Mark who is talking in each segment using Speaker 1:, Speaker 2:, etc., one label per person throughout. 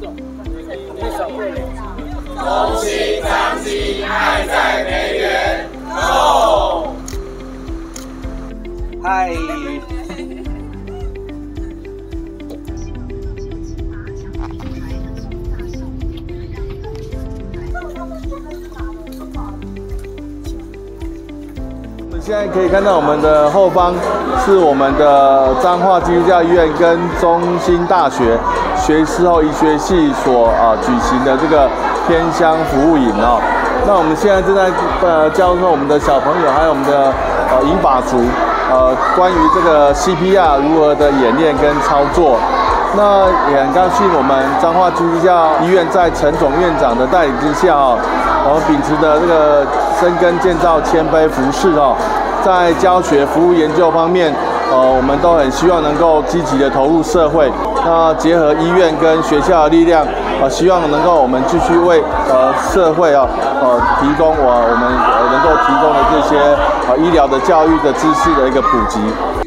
Speaker 1: 恭喜张琪爱在梅园哦嗨。我们现在可以看到我们的后方是我们的彰化基督教医院跟中心大学。学士后医学系所啊举行的这个偏乡服务营哦。那我们现在正在呃教授我们的小朋友还有我们的呃银发族呃关于这个 CPR 如何的演练跟操作。那也很高兴我们彰化基督教医院在陈总院长的带领之下哦，我们秉持的这个深耕建造谦卑服侍哦，在教学服务研究方面，呃，我们都很希望能够积极的投入社会。那结合医院跟学校的力量，啊，希望能够我们继续为呃社会啊，呃提供我我们能够提供的这些啊医疗的教育的知识的一个普及。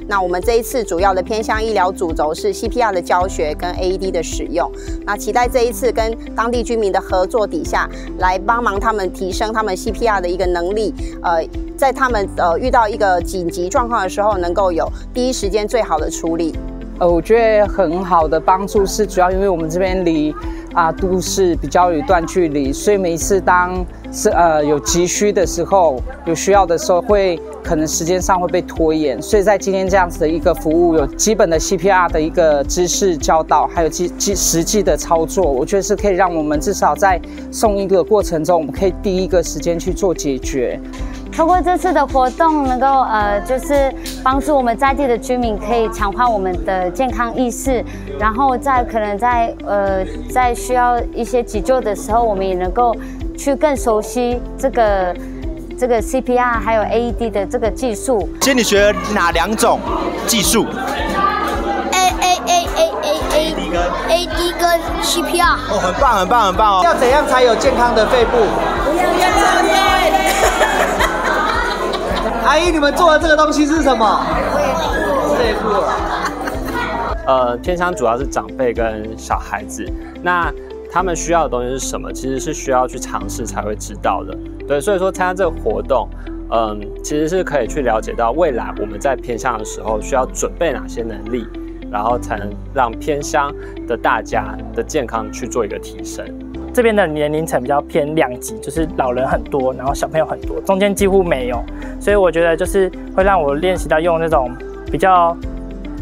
Speaker 2: 那我们这一次主要的偏向医疗主轴是 CPR 的教学跟 AED 的使用。那期待这一次跟当地居民的合作底下，来帮忙他们提升他们 CPR 的一个能力。呃，在他们呃遇到一个紧急状况的时候，能够有第一时间最好的处理。
Speaker 3: 呃，我觉得很好的帮助是主要因为我们这边离啊都市比较有一段距离，所以每一次当是呃有急需的时候，有需要的时候会。可能时间上会被拖延，所以在今天这样子的一个服务，有基本的 CPR 的一个知识教导，还有基基实际的操作，我觉得是可以让我们至少在送医的过程中，我们可以第一个时间去做解决。
Speaker 4: 通过这次的活动，能够呃，就是帮助我们在地的居民可以强化我们的健康意识，然后在可能在呃在需要一些急救的时候，我们也能够去更熟悉这个。这个 CPR 还有 AED 的这个技术，
Speaker 5: 先你学哪两种技术
Speaker 6: ？A A A A A A D 跟 CPR。
Speaker 5: 哦，很棒很棒很棒哦！
Speaker 7: 要怎样才有健康的肺部？
Speaker 6: 不要抽烟。
Speaker 7: 阿姨，你们做的这个东西是什么？肺部。
Speaker 8: 呃，天香主要是长辈跟小孩子，那他们需要的东西是什么？其实是需要去尝试才会知道的。对，所以说参加这个活动，嗯，其实是可以去了解到未来我们在偏乡的时候需要准备哪些能力，然后才能让偏乡的大家的健康去做一个提升。
Speaker 9: 这边的年龄层比较偏两级，就是老人很多，然后小朋友很多，中间几乎没有，所以我觉得就是会让我练习到用那种比较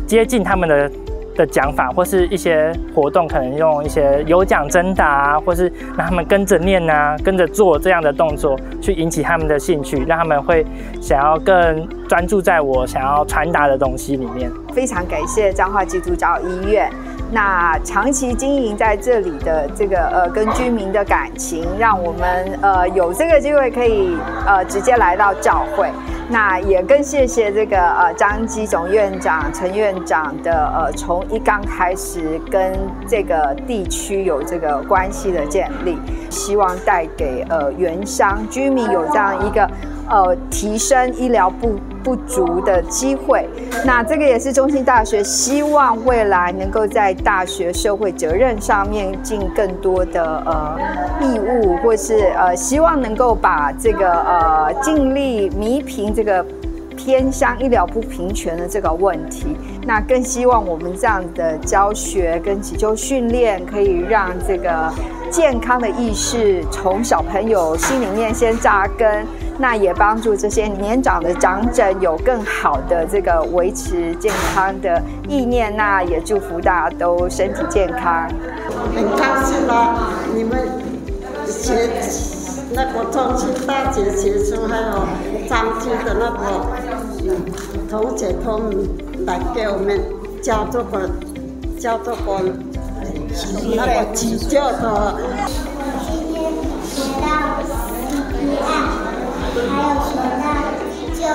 Speaker 9: 接近他们的。的讲法或是一些活动，可能用一些有奖征答，或是让他们跟着念啊，跟着做这样的动作，去引起他们的兴趣，让他们会想要更专注在我想要传达的东西里面。
Speaker 10: 非常感谢彰化基督教医院，那长期经营在这里的这个呃跟居民的感情，让我们呃有这个机会可以呃直接来到教会。那也更谢谢这个呃张基总院长、陈院长的呃从一刚开始跟这个地区有这个关系的建立，希望带给呃原乡居民有这样一个呃提升医疗不不足的机会。那这个也是中心大学希望未来能够在大学社会责任上面尽更多的呃义务，或是呃希望能够把这个呃尽力弥平。这个偏乡医疗不平权的这个问题，那更希望我们这样的教学跟急救训练，可以让这个健康的意识从小朋友心里面先扎根，那也帮助这些年长的长者有更好的这个维持健康的意念。那也祝福大家都身体健康。
Speaker 11: 很高兴啦，你们学那个中心大学学术，还有张军的那个同学，他们来给我们教这个教这个那个急救的。
Speaker 12: 我今天学到。还有熊大依旧